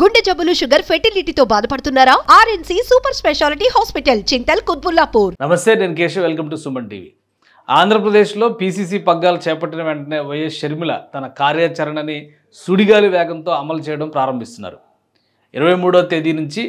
గుండె జబ్బులు షుగర్ ఫెర్టిలిటీతో బాధపడుతున్నారా? RNC super speciality hospital Chintal Qutbullapur. నమస్తే నేను Keshav. Welcome to Suman TV. ఆంధ్రప్రదేశ్లో పీసీసీ పగ్గాలు చేపట్టిన వెంటనే వైఎస్ షర్మిల తన కార్యాచరణని సుడిగాలి వేగంతో అమలు చేయడం ప్రారంభిస్తున్నారు. ఇరవై మూడో తేదీ నుంచి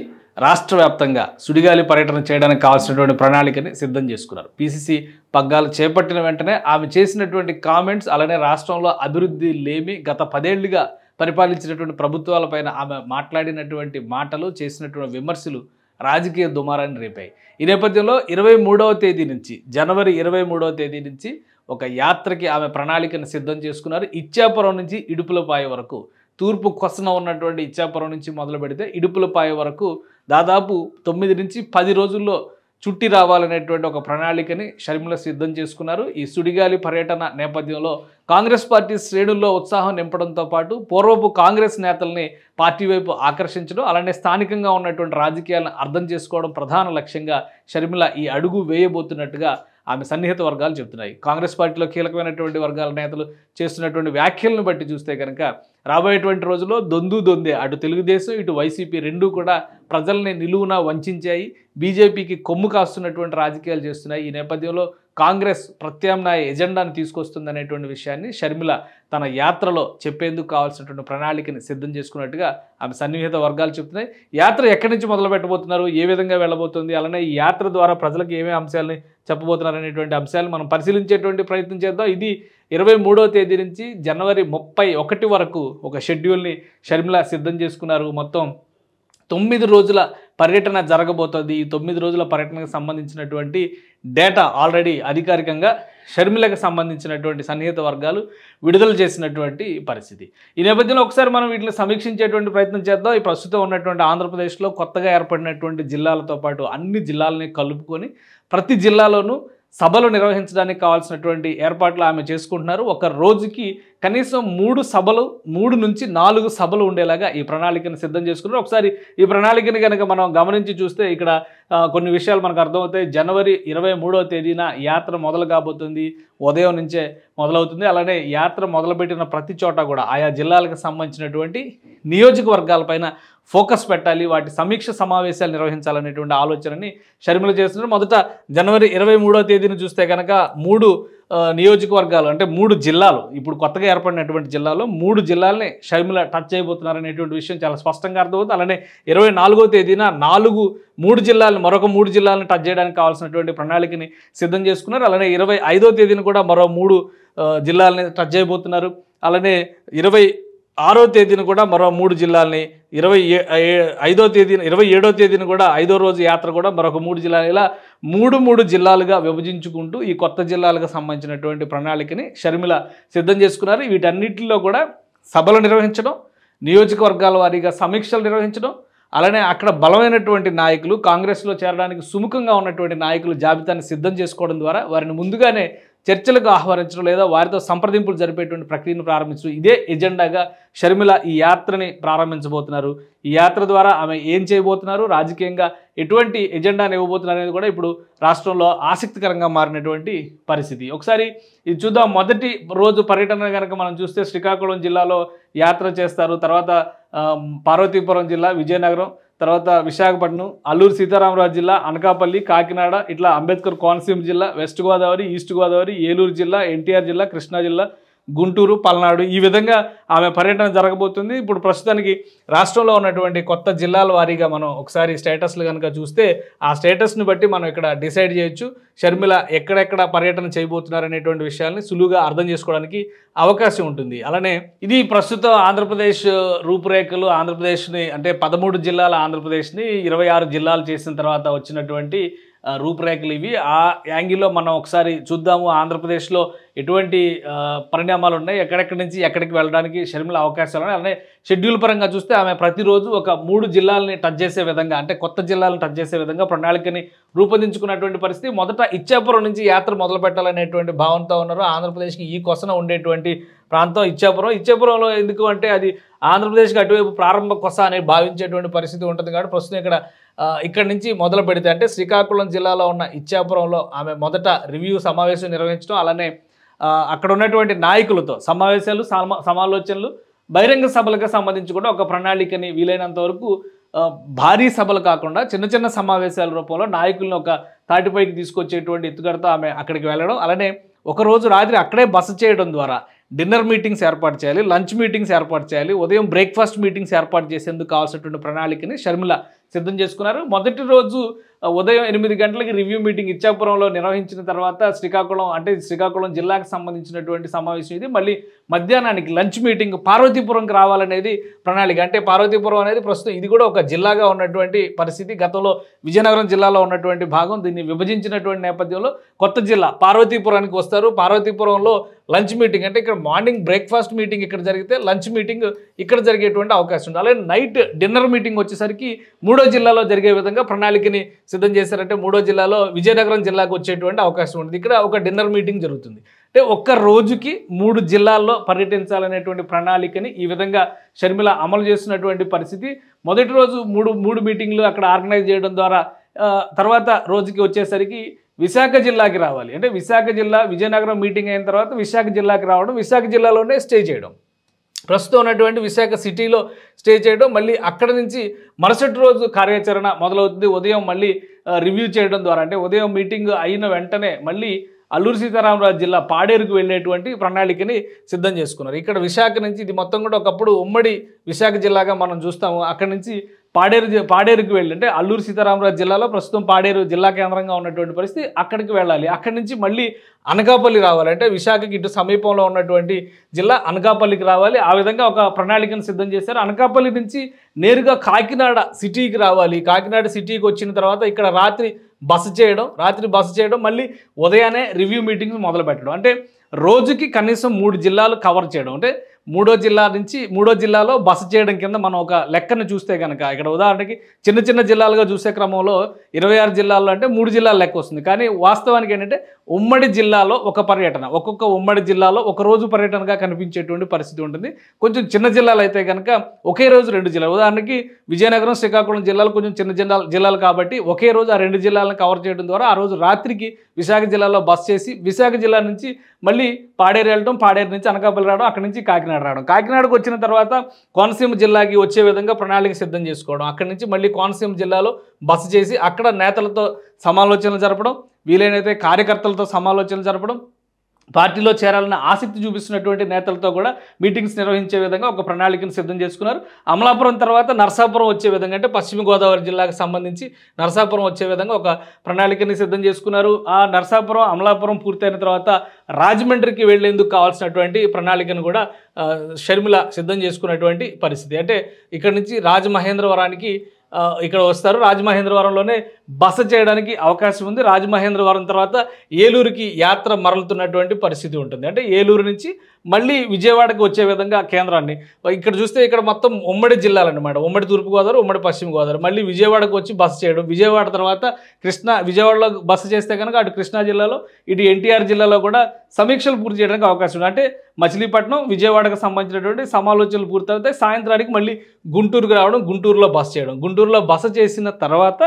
రాష్ట్ర వ్యాప్తంగా సుడిగాలి పర్యటన చేయడానికి కావాల్సినటువంటి ప్రణాళికని సిద్ధం చేసుకున్నారు. పీసీసీ పగ్గాలు చేపట్టిన వెంటనే ఆమె చేసినటువంటి కామెంట్స్ అలానే రాష్ట్రంలో అభివృద్ధి లేమి గత పదేళ్ళుగా పరిపాలించినటువంటి ప్రభుత్వాలపైన ఆమె మాట్లాడినటువంటి మాటలు చేసినటువంటి విమర్శలు రాజకీయ దుమారాన్ని రేపాయి. ఈ నేపథ్యంలో ఇరవై మూడవ తేదీ నుంచి జనవరి ఇరవై మూడవ తేదీ నుంచి ఒక యాత్రకి ఆమె ప్రణాళికను సిద్ధం చేసుకున్నారు. ఇచ్చాపురం నుంచి ఇడుపులపాయ వరకు తూర్పు కొసన ఉన్నటువంటి ఇచ్చాపురం నుంచి మొదలు పెడితే ఇడుపులపాయ వరకు దాదాపు తొమ్మిది నుంచి పది రోజుల్లో చుట్టి రావాలనేటువంటి ఒక ప్రణాళికని షర్మిల సిద్ధం చేసుకున్నారు. ఈ సుడిగాలి పర్యటన నేపథ్యంలో కాంగ్రెస్ పార్టీ శ్రేణుల్లో ఉత్సాహం నింపడంతో పాటు పూర్వపు కాంగ్రెస్ నేతల్ని పార్టీ వైపు ఆకర్షించడం అలానే స్థానికంగా ఉన్నటువంటి రాజకీయాలను అర్థం చేసుకోవడం ప్రధాన లక్ష్యంగా షర్మిల ఈ అడుగు వేయబోతున్నట్టుగా ఆమె సన్నిహిత వర్గాలు చెబుతున్నాయి. కాంగ్రెస్ పార్టీలో కీలకమైనటువంటి వర్గాల నేతలు చేస్తున్నటువంటి వ్యాఖ్యలను బట్టి చూస్తే కనుక రాబోయేటువంటి రోజుల్లో దొందు దొందే అటు తెలుగుదేశం ఇటు వైసీపీ రెండూ కూడా ప్రజల్ని నిలువున వంచాయి. బీజేపీకి కొమ్ము కాస్తున్నటువంటి రాజకీయాలు చేస్తున్నాయి. ఈ నేపథ్యంలో కాంగ్రెస్ ప్రత్యామ్నాయ ఎజెండాను తీసుకొస్తుందనేటువంటి విషయాన్ని షర్మిల తన యాత్రలో చెప్పేందుకు కావాల్సినటువంటి ప్రణాళికని సిద్ధం చేసుకున్నట్టుగా ఆమె సన్నిహిత వర్గాలు చెప్తున్నాయి యాత్ర ఎక్కడి నుంచి మొదలు పెట్టబోతున్నారు? ఏ విధంగా వెళ్ళబోతుంది? అలానే ఈ యాత్ర ద్వారా ప్రజలకు ఏమేమి అంశాలని చెప్పబోతున్నారు అనేటువంటి అంశాలు మనం పరిశీలించేటువంటి ప్రయత్నం చేద్దాం. ఇది ఇరవై మూడవ తేదీ నుంచి జనవరి ముప్పై ఒకటి వరకు ఒక షెడ్యూల్ని షర్మిల సిద్ధం చేసుకున్నారు. మొత్తం తొమ్మిది రోజుల పర్యటన జరగబోతుంది. ఈ తొమ్మిది రోజుల పర్యటనకు సంబంధించినటువంటి డేటా ఆల్రెడీ అధికారికంగా షర్మిలకు సంబంధించినటువంటి సన్నిహిత వర్గాలు విడుదల చేసినటువంటి పరిస్థితి. ఈ నేపథ్యంలో ఒకసారి మనం వీటిని సమీక్షించేటువంటి ప్రయత్నం చేద్దాం. ఈ ప్రస్తుతం ఉన్నటువంటి ఆంధ్రప్రదేశ్లో కొత్తగా ఏర్పడినటువంటి జిల్లాలతో పాటు అన్ని జిల్లాలని కలుపుకొని ప్రతి జిల్లాలోనూ సభలు నిర్వహించడానికి కావాల్సినటువంటి ఏర్పాట్లు ఆమె చేసుకుంటున్నారు. ఒక రోజుకి కనీసం మూడు సభలు మూడు నుంచి నాలుగు సభలు ఉండేలాగా ఈ ప్రణాళికను సిద్ధం చేసుకున్నారు. ఒకసారి ఈ ప్రణాళికని కనుక మనం గమనించి చూస్తే ఇక్కడ కొన్ని విషయాలు మనకు అర్థమవుతాయి. జనవరి ఇరవై తేదీన యాత్ర మొదలు కాబోతుంది. ఉదయం నుంచే మొదలవుతుంది. అలానే యాత్ర మొదలుపెట్టిన ప్రతి చోట కూడా ఆయా జిల్లాలకు సంబంధించినటువంటి నియోజకవర్గాలపైన ఫోకస్ పెట్టాలి. వాటి సమీక్ష సమావేశాలు నిర్వహించాలనేటువంటి ఆలోచనని షర్మిల చేస్తున్నారు. మొదట జనవరి ఇరవై మూడో తేదీని చూస్తే కనుక మూడు నియోజకవర్గాలు అంటే మూడు జిల్లాలు. ఇప్పుడు కొత్తగా ఏర్పడినటువంటి జిల్లాలో మూడు జిల్లాలని షర్మిల టచ్ అయిపోతున్నారనేటువంటి అనేటువంటి విషయం చాలా స్పష్టంగా అర్థమవుతుంది. అలానే ఇరవై నాలుగో తేదీన నాలుగు మూడు జిల్లాలను మరొక మూడు జిల్లాలను టచ్ చేయడానికి కావాల్సినటువంటి ప్రణాళికని సిద్ధం చేసుకున్నారు. అలానే ఇరవై ఐదో తేదీన కూడా మరో మూడు జిల్లాలని టచ్ చేయబోతున్నారు. అలానే ఇరవై ఆరో తేదీన కూడా మరో మూడు జిల్లాల్ని ఇరవై ఏ- ఐదో తేదీన ఇరవై ఏడో తేదీన కూడా ఐదో రోజు యాత్ర కూడా మరొక మూడు జిల్లాలు. ఇలా మూడు మూడు జిల్లాలుగా విభజించుకుంటూ ఈ కొత్త జిల్లాలకు సంబంధించినటువంటి ప్రణాళికని షర్మిల సిద్ధం చేసుకున్నారు. వీటన్నిటిలో కూడా సభలు నిర్వహించడం నియోజకవర్గాల వారీగా సమీక్షలు నిర్వహించడం అలానే అక్కడ బలమైనటువంటి నాయకులు కాంగ్రెస్లో చేరడానికి సుముఖంగా ఉన్నటువంటి నాయకులు జాబితాను సిద్ధం చేసుకోవడం ద్వారా వారిని ముందుగానే చర్చలకు ఆహ్వానించడం లేదా వారితో సంప్రదింపులు జరిపేటువంటి ప్రక్రియను ప్రారంభించడం. ఇదే ఎజెండాగా షర్మిల ఈ యాత్రని ప్రారంభించబోతున్నారు. ఈ యాత్ర ద్వారా ఆమె ఏం చేయబోతున్నారు? రాజకీయంగా ఎటువంటి ఎజెండాని ఇవ్వబోతున్నారు అనేది కూడా ఇప్పుడు రాష్ట్రంలో ఆసక్తికరంగా మారినటువంటి పరిస్థితి. ఒకసారి ఇది చూద్దాం. మొదటి రోజు పర్యటన కనుక మనం చూస్తే శ్రీకాకుళం జిల్లాలో యాత్ర చేస్తారు. తర్వాత పార్వతీపురం జిల్లా విజయనగరం తర్వాత విశాఖపట్నం అల్లూరు సీతారామరాజు జిల్లా అనకాపల్లి కాకినాడ ఇట్లా అంబేద్కర్ కోనసీమ జిల్లా వెస్ట్ గోదావరి ఈస్ట్ గోదావరి ఏలూరు జిల్లా ఎన్టీఆర్ జిల్లా కృష్ణా జిల్లా గుంటూరు పల్నాడు ఈ విధంగా ఆమె పర్యటన జరగబోతుంది. ఇప్పుడు ప్రస్తుతానికి రాష్ట్రంలో ఉన్నటువంటి కొత్త జిల్లాల వారీగా మనం ఒకసారి స్టేటస్లు కనుక చూస్తే ఆ స్టేటస్ని బట్టి మనం ఇక్కడ డిసైడ్ చేయొచ్చు. షర్మిల ఎక్కడెక్కడ పర్యటన చేయబోతున్నారు అనేటువంటి విషయాల్ని సులువుగా అర్థం చేసుకోవడానికి అవకాశం ఉంటుంది. అలానే ఇది ప్రస్తుతం ఆంధ్రప్రదేశ్ రూపురేఖలు ఆంధ్రప్రదేశ్ని అంటే పదమూడు జిల్లాల ఆంధ్రప్రదేశ్ని ఇరవై ఆరు జిల్లాలు చేసిన తర్వాత వచ్చినటువంటి రూపురేఖలు ఇవి. ఆ యాంగిల్లో మనం ఒకసారి చూద్దాము ఆంధ్రప్రదేశ్లో ఎటువంటి పరిణామాలు ఉన్నాయి ఎక్కడెక్కడి నుంచి ఎక్కడికి వెళ్ళడానికి షర్మిల అవకాశాలు ఉన్నాయి. అలానే షెడ్యూల్ పరంగా చూస్తే ఆమె ప్రతిరోజు ఒక మూడు జిల్లాలని టచ్ చేసే విధంగా అంటే కొత్త జిల్లాలను టచ్ చేసే విధంగా ప్రణాళికని రూపొందించుకున్నటువంటి పరిస్థితి. మొదట ఇచ్చాపురం నుంచి యాత్ర మొదలు పెట్టాలనేటువంటి భావంతో ఉన్నారు. ఆంధ్రప్రదేశ్కి ఈ కొసన ఉండేటువంటి ప్రాంతం ఇచ్చాపురం. ఇచ్చాపురంలో ఎందుకు అంటే అది ఆంధ్రప్రదేశ్కి అటువైపు ప్రారంభ కొస అని భావించేటువంటి పరిస్థితి ఉంటుంది కాబట్టి ప్రస్తుతం ఇక్కడ ఇక్కడి నుంచి మొదలు పెడితే అంటే శ్రీకాకుళం జిల్లాలో ఉన్న ఇచ్చాపురంలో ఆమె మొదట రివ్యూ సమావేశం నిర్వహించడం అలానే అక్కడ ఉన్నటువంటి నాయకులతో సమావేశాలు సమా సమాలోచనలు బహిరంగ సభలకు సంబంధించి కూడా ఒక ప్రణాళికని వీలైనంత వరకు భారీ సభలు కాకుండా చిన్న చిన్న సమావేశాల రూపంలో నాయకులను ఒక తాటిపైకి తీసుకొచ్చేటువంటి ఎత్తుగడతో ఆమె అక్కడికి వెళ్ళడం అలానే ఒకరోజు రాత్రి అక్కడే బస చేయడం ద్వారా డిన్నర్ మీటింగ్స్ ఏర్పాటు చేయాలి లంచ్ మీటింగ్స్ ఏర్పాటు చేయాలి ఉదయం బ్రేక్ఫాస్ట్ మీటింగ్స్ ఏర్పాటు చేసేందుకు కావాల్సినటువంటి ప్రణాళికని షర్మిల సిద్ధం చేసుకున్నారు. మొదటి రోజు ఉదయం ఎనిమిది గంటలకి రివ్యూ మీటింగ్ ఇచ్చాపురంలో నిర్వహించిన తర్వాత శ్రీకాకుళం అంటే శ్రీకాకుళం జిల్లాకు సంబంధించినటువంటి సమావేశం ఇది. మళ్ళీ మధ్యాహ్నానికి లంచ్ మీటింగ్ పార్వతీపురంకి రావాలనేది ప్రణాళిక. అంటే పార్వతీపురం అనేది ప్రస్తుతం ఇది కూడా ఒక జిల్లాగా ఉన్నటువంటి పరిస్థితి. గతంలో విజయనగరం జిల్లాలో ఉన్నటువంటి భాగం. దీన్ని విభజించినటువంటి నేపథ్యంలో కొత్త జిల్లా పార్వతీపురానికి వస్తారు. పార్వతీపురంలో లంచ్ మీటింగ్ అంటే ఇక్కడ మార్నింగ్ బ్రేక్ఫాస్ట్ మీటింగ్ ఇక్కడ జరిగితే లంచ్ మీటింగ్ ఇక్కడ జరిగేటువంటి అవకాశం ఉంది. అలాగే నైట్ డిన్నర్ మీటింగ్ వచ్చేసరికి మూడు మూడో జిల్లాలో జరిగే విధంగా ప్రణాళికని సిద్ధం చేశారంటే మూడో జిల్లాలో విజయనగరం జిల్లాకు వచ్చేటువంటి అవకాశం ఉంటుంది ఇక్కడ ఒక డిన్నర్ మీటింగ్ జరుగుతుంది. అంటే ఒక్క రోజుకి మూడు జిల్లాల్లో పర్యటించాలనేటువంటి ప్రణాళికని ఈ విధంగా షర్మిల అమలు చేస్తున్నటువంటి పరిస్థితి. మొదటి రోజు మూడు మూడు మీటింగ్లు అక్కడ ఆర్గనైజ్ చేయడం ద్వారా తర్వాత రోజుకి వచ్చేసరికి విశాఖ జిల్లాకి రావాలి. అంటే విశాఖ జిల్లా విజయనగరం మీటింగ్ అయిన తర్వాత విశాఖ జిల్లాకి రావడం విశాఖ జిల్లాలోనే స్టే చేయడం. ప్రస్తుతం ఉన్నటువంటి విశాఖ సిటీలో స్టే చేయడం మళ్ళీ అక్కడ నుంచి మరుసటి రోజు కార్యాచరణ మొదలవుతుంది. ఉదయం మళ్ళీ రివ్యూ చేయడం ద్వారా. అంటే ఉదయం మీటింగ్ అయిన వెంటనే మళ్ళీ అల్లూరు సీతారామరాజు జిల్లా పాడేరుకు వెళ్ళేటువంటి ప్రణాళికని సిద్ధం చేసుకున్నారు. ఇక్కడ విశాఖ నుంచి ఇది మొత్తం కూడా ఒకప్పుడు ఉమ్మడి విశాఖ జిల్లాగా మనం చూస్తాము. అక్కడి నుంచి పాడేరు పాడేరుకు వెళ్ళి అంటే అల్లూరు సీతారామరాజు జిల్లాలో ప్రస్తుతం పాడేరు జిల్లా కేంద్రంగా ఉన్నటువంటి పరిస్థితి అక్కడికి వెళ్ళాలి. అక్కడి నుంచి మళ్ళీ అనకాపల్లి రావాలి. అంటే విశాఖకి ఇటు సమీపంలో ఉన్నటువంటి జిల్లా అనకాపల్లికి రావాలి. ఆ విధంగా ఒక ప్రణాళికను సిద్ధం చేశారు. అనకాపల్లి నుంచి నేరుగా కాకినాడ సిటీకి రావాలి. కాకినాడ సిటీకి వచ్చిన తర్వాత ఇక్కడ రాత్రి బస చేయడం రాత్రి బస చేయడం మళ్ళీ ఉదయాన్నే రివ్యూ మీటింగ్స్ మొదలు పెట్టడం అంటే రోజుకి కనీసం మూడు జిల్లాలు కవర్ చేయడం. అంటే మూడో జిల్లా నుంచి మూడో జిల్లాలో బస చేయడం కింద మనం ఒక లెక్కను చూస్తే కనుక ఇక్కడ ఉదాహరణకి చిన్న చిన్న జిల్లాలుగా చూసే క్రమంలో ఇరవై ఆరు జిల్లాల్లో అంటే మూడు జిల్లాల లెక్క వస్తుంది. కానీ వాస్తవానికి ఏంటంటే ఉమ్మడి జిల్లాలో ఒక పర్యటన ఒక్కొక్క ఉమ్మడి జిల్లాలో ఒక రోజు పర్యటనగా కనిపించేటువంటి పరిస్థితి ఉంటుంది. కొంచెం చిన్న జిల్లాలు అయితే కనుక ఒకే రోజు రెండు జిల్లాలు ఉదాహరణకి విజయనగరం శ్రీకాకుళం జిల్లాలు కొంచెం చిన్న జిల్లా జిల్లాలు కాబట్టి ఒకే రోజు ఆ రెండు జిల్లాలను కవర్ చేయడం ద్వారా ఆ రోజు రాత్రికి విశాఖ జిల్లాలో బస్ చేసి విశాఖ జిల్లా నుంచి మళ్ళీ పాడేరు వెళ్ళడం పాడేరు నుంచి అనకాపల్లి రావడం అక్కడి నుంచి కాకినాడ రావడం. కాకినాడకు వచ్చిన తర్వాత కోనసీమ జిల్లాకి వచ్చే విధంగా ప్రణాళిక సిద్ధం చేసుకోవడం. అక్కడి నుంచి మళ్ళీ కోనసీమ జిల్లాలో బస చేసి అక్కడ నేతలతో సమాలోచనలు జరపడం వీలైనైతే కార్యకర్తలతో సమాలోచనలు జరపడం పార్టీలో చేరాలన్న ఆసక్తి చూపిస్తున్నటువంటి నేతలతో కూడా మీటింగ్స్ నిర్వహించే విధంగా ఒక ప్రణాళికను సిద్ధం చేసుకున్నారు. అమలాపురం తర్వాత నర్సాపురం వచ్చే విధంగా అంటే పశ్చిమ గోదావరి జిల్లాకు సంబంధించి నర్సాపురం వచ్చే విధంగా ఒక ప్రణాళికని సిద్ధం చేసుకున్నారు. ఆ నరసాపురం అమలాపురం పూర్తయిన తర్వాత రాజమండ్రికి వెళ్ళేందుకు కావాల్సినటువంటి ప్రణాళికను కూడా షర్మిల సిద్ధం చేసుకున్నటువంటి పరిస్థితి. అంటే ఇక్కడ నుంచి రాజమహేంద్రవరానికి ఇక్కడ వస్తారు. రాజమహేంద్రవరంలోనే బస చేయడానికి అవకాశం ఉంది. రాజమహేంద్రవరం తర్వాత ఏలూరుకి యాత్ర మరలుతున్నటువంటి పరిస్థితి ఉంటుంది. అంటే ఏలూరు నుంచి మళ్ళీ విజయవాడకి వచ్చే విధంగా కేంద్రాన్ని. ఇక్కడ చూస్తే ఇక్కడ మొత్తం ఉమ్మడి జిల్లాలన్నమాట. ఉమ్మడి తూర్పుగోదావరి ఉమ్మడి పశ్చిమ గోదావరి మళ్ళీ విజయవాడకు వచ్చి బస చేయడం. విజయవాడ తర్వాత కృష్ణా విజయవాడలో బస చేస్తే కనుక అటు కృష్ణా జిల్లాలో ఇటు ఎన్టీఆర్ జిల్లాలో కూడా సమీక్షలు పూర్తి చేయడానికి అవకాశం ఉంది. అంటే మచిలీపట్నం విజయవాడకు సంబంధించినటువంటి సమాలోచనలు పూర్తవుతాయి. సాయంత్రానికి మళ్ళీ గుంటూరుకు రావడం గుంటూరులో బస చేయడం. గుంటూరులో బస చేసిన తర్వాత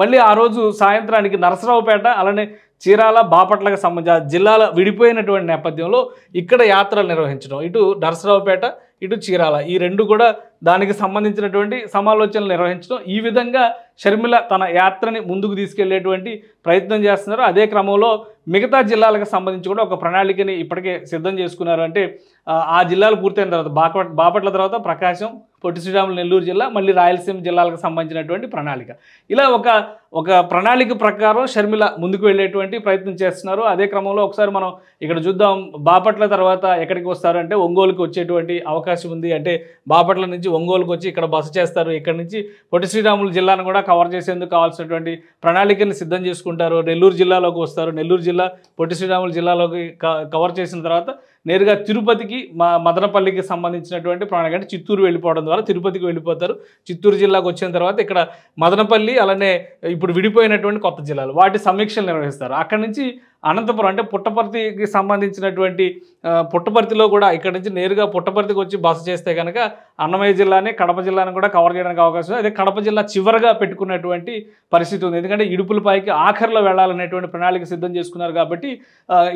మళ్ళీ ఆ రోజు సాయంత్రానికి నరసరావుపేట అలానే చీరాల బాపట్లకు సంబంధించి జిల్లాల విడిపోయినటువంటి నేపథ్యంలో ఇక్కడ యాత్రలు నిర్వహించడం. ఇటు నరసరావుపేట ఇటు చీరాల. ఈ రెండు కూడా దానికి సంబంధించినటువంటి సమాలోచనలు నిర్వహించడం ఈ విధంగా షర్మిల తన యాత్రని ముందుకు తీసుకెళ్ళేటువంటి ప్రయత్నం చేస్తున్నారు. అదే క్రమంలో మిగతా జిల్లాలకు సంబంధించి కూడా ఒక ప్రణాళికని ఇప్పటికే సిద్ధం చేసుకున్నారు. అంటే ఆ, జిల్లాలు పూర్తయిన తర్వాత బాపట్ బాపట్ల తర్వాత ప్రకాశం పొట్టి శ్రీరాములు నెల్లూరు జిల్లా మళ్ళీ రాయలసీమ జిల్లాలకు సంబంధించినటువంటి ప్రణాళిక. ఇలా ఒక ఒక ప్రణాళిక ప్రకారం షర్మిల ముందుకు వెళ్ళేటువంటి ప్రయత్నం చేస్తున్నారు. అదే క్రమంలో ఒకసారి మనం ఇక్కడ చూద్దాం. బాపట్ల తర్వాత ఎక్కడికి వస్తారంటే ఒంగోలుకి వచ్చేటువంటి అవకాశం ఉంది. అంటే బాపట్ల నుంచి ఒంగోలుకు వచ్చి ఇక్కడ బస చేస్తారు. ఇక్కడ నుంచి పొట్టి శ్రీరాములు జిల్లాను కూడా కవర్ చేసేందుకు కావాల్సినటువంటి ప్రణాళికను సిద్ధం చేసుకుంటారు. నెల్లూరు జిల్లాలోకి వస్తారు. నెల్లూరు జిల్లా పొట్టి శ్రీరాములు జిల్లాలోకి క- కవర్ చేసిన తర్వాత నేరుగా తిరుపతికి మా మదనపల్లికి సంబంధించినటువంటి ప్రణాళిక అంటే చిత్తూరు వెళ్ళిపోవడం ద్వారా తిరుపతికి వెళ్ళిపోతారు. చిత్తూరు జిల్లాకు వచ్చిన తర్వాత ఇక్కడ మదనపల్లి అలానే ఇప్పుడు విడిపోయినటువంటి కొత్త జిల్లాలు వాటి సమీక్షలు నిర్వహిస్తారు. అక్కడి నుంచి అనంతపురం అంటే పుట్టపర్తికి సంబంధించినటువంటి పుట్టపర్తిలో కూడా ఇక్కడ నుంచి నేరుగా పుట్టపర్తికి వచ్చి బస చేస్తే కనుక అన్నమయ్య జిల్లాని కడప జిల్లాని కూడా కవర్ చేయడానికి అవకాశం అదే కడప జిల్లా చివరగా పెట్టుకున్నటువంటి పరిస్థితి ఉంది. ఎందుకంటే ఇడుపులపైకి ఆఖరిలో వెళ్ళాలనేటువంటి ప్రణాళిక సిద్ధం చేసుకున్నారు కాబట్టి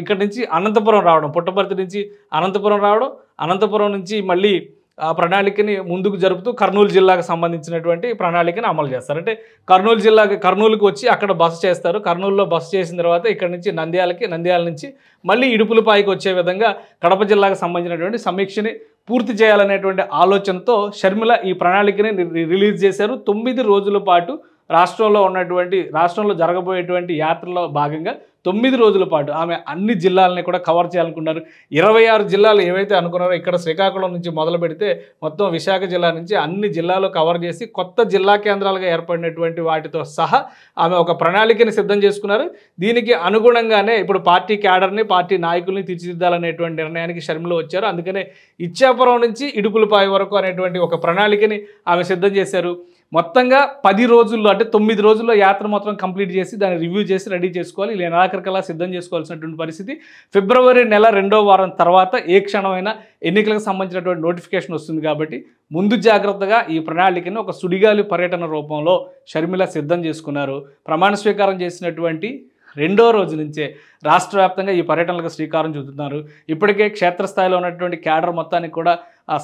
ఇక్కడ నుంచి అనంతపురం రావడం పుట్టపర్తి నుంచి అనంతపురం రావడం అనంతపురం నుంచి మళ్ళీ ఆ ప్రణాళికని ముందుకు జరుపుతూ కర్నూలు జిల్లాకు సంబంధించినటువంటి ప్రణాళికని అమలు చేస్తారు. అంటే కర్నూలు జిల్లాకి కర్నూలుకి వచ్చి అక్కడ బస చేస్తారు. కర్నూలులో బస చేసిన తర్వాత ఇక్కడ నుంచి నంద్యాలకి నంద్యాల నుంచి మళ్ళీ ఇడుపులపాయికి వచ్చే విధంగా కడప జిల్లాకు సంబంధించినటువంటి సమీక్షని పూర్తి చేయాలనేటువంటి ఆలోచనతో షర్మిల ఈ ప్రణాళికని రి- రిలీజ్ చేశారు. తొమ్మిది రోజుల పాటు రాష్ట్రంలో ఉన్నటువంటి రాష్ట్రంలో జరగబోయేటువంటి యాత్రలో భాగంగా తొమ్మిది రోజుల పాటు ఆమె అన్ని జిల్లాలని కూడా కవర్ చేయాలనుకున్నారు. ఇరవై ఆరు జిల్లాలు ఏవైతే అనుకున్నారో ఇక్కడ శ్రీకాకుళం నుంచి మొదలు పెడితే మొత్తం విశాఖ జిల్లా నుంచి అన్ని జిల్లాలు కవర్ చేసి కొత్త జిల్లా కేంద్రాలుగా ఏర్పడినటువంటి వాటితో సహా ఆమె ఒక ప్రణాళికని సిద్ధం చేసుకున్నారు. దీనికి అనుగుణంగానే ఇప్పుడు పార్టీ క్యాడర్ని పార్టీ నాయకుల్ని తీర్చిదిద్దాలనేటువంటి నిర్ణయానికి షర్మిల వచ్చారు. అందుకనే ఇచ్చాపురం నుంచి ఇడుపులపాయ వరకు అనేటువంటి ఒక ప్రణాళికని ఆమె సిద్ధం చేశారు. మొత్తంగా పది రోజుల్లో అంటే తొమ్మిది రోజుల్లో యాత్ర మొత్తం కంప్లీట్ చేసి దాన్ని రివ్యూ చేసి రెడీ చేసుకోవాలి. ఇలా నెలాఖరికల్లా సిద్ధం చేసుకోవాల్సినటువంటి పరిస్థితి. ఫిబ్రవరి నెల రెండో వారం తర్వాత ఏ క్షణమైనా ఎన్నికలకు సంబంధించినటువంటి నోటిఫికేషన్ వస్తుంది కాబట్టి ముందు జాగ్రత్తగా ఈ ప్రణాళికను ఒక సుడిగాలి పర్యటన రూపంలో షర్మిల సిద్ధం చేసుకున్నారు. ప్రమాణ స్వీకారం చేసినటువంటి రెండో రోజు నుంచే రాష్ట్ర వ్యాప్తంగా ఈ పర్యటనలకు శ్రీకారం చుడుతున్నారు ఇప్పటికే క్షేత్రస్థాయిలో ఉన్నటువంటి క్యాడర్ మొత్తానికి కూడా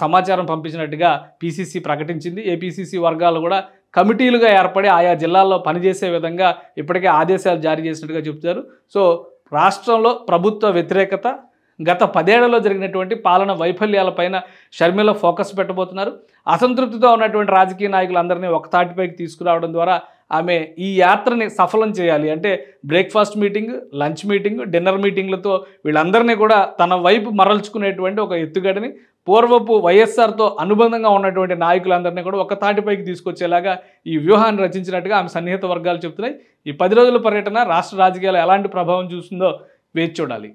సమాచారం పంపించినట్టుగా పీసీసీ ప్రకటించింది. ఏపీసీసీ వర్గాలు కూడా కమిటీలుగా ఏర్పడి ఆయా జిల్లాల్లో పనిచేసే విధంగా ఇప్పటికే ఆదేశాలు జారీ చేసినట్టుగా చెప్తారు సో రాష్ట్రంలో ప్రభుత్వ వ్యతిరేకత గత పదేళ్ళలో జరిగినటువంటి పాలన వైఫల్యాలపైన షర్మిల ఫోకస్ పెట్టబోతున్నారు. అసంతృప్తితో ఉన్నటువంటి రాజకీయ నాయకులందరినీ ఒక తాటిపైకి తీసుకురావడం ద్వారా ఆమె ఈ యాత్రని సఫలం చేయాలి. అంటే breakfast meeting lunch meeting dinner మీటింగ్లతో వీళ్ళందరినీ కూడా తన వైపు మరల్చుకునేటువంటి ఒక ఎత్తుగడని పూర్వపు వైఎస్ఆర్తో అనుబంధంగా ఉన్నటువంటి నాయకులందరినీ కూడా ఒక తాటిపైకి తీసుకొచ్చేలాగా ఈ వ్యూహాన్ని రచించినట్టుగా ఆమె సన్నిహిత వర్గాలు చెప్తున్నాయి. ఈ పది రోజుల పర్యటన రాష్ట్ర రాజకీయాలు ఎలాంటి ప్రభావం చూస్తుందో వేచి చూడాలి.